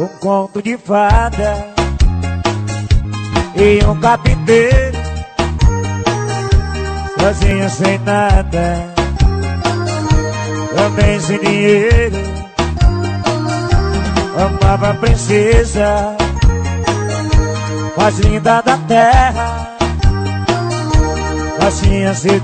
Um conto de fada E um capiteiro Sozinho sem nada Também sem dinheiro Amava a princesa Mais linda da terra fazinha sem